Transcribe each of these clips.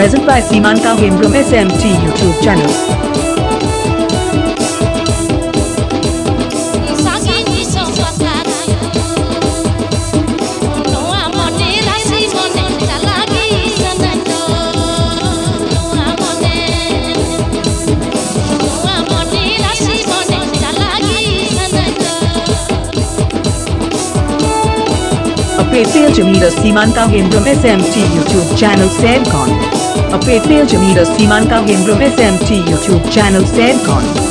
present by Simanta Hembram SMT YouTube channel. Apethial Jamira Simanta Hembram SMT YouTube channel Sedcon. Apethial Jamira Simanta Hembram SMT YouTube channel Sedcon. Lodha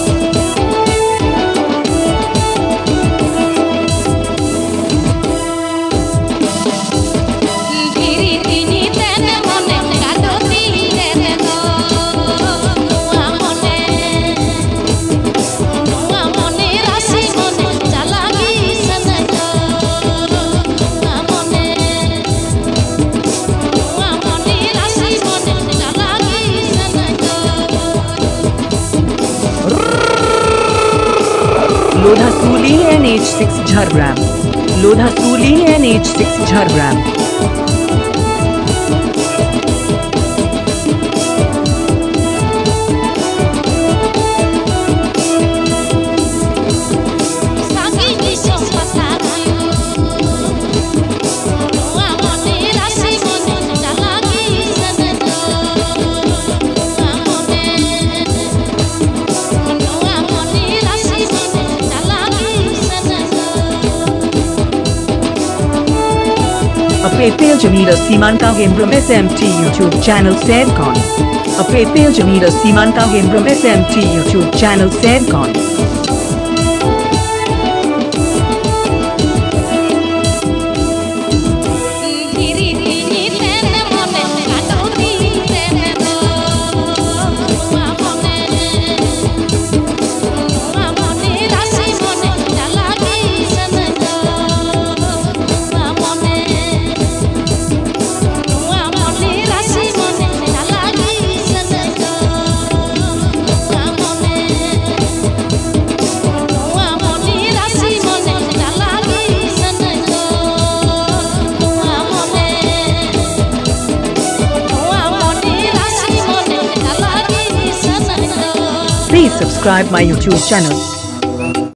Suli N H six Jhargram Lodha Suli N A PayPal Janita Simanta Himbram SMT YouTube channel said con. A PayPal Janita Simanta Himbram SMT YouTube channel said con. Subscribe my YouTube channel.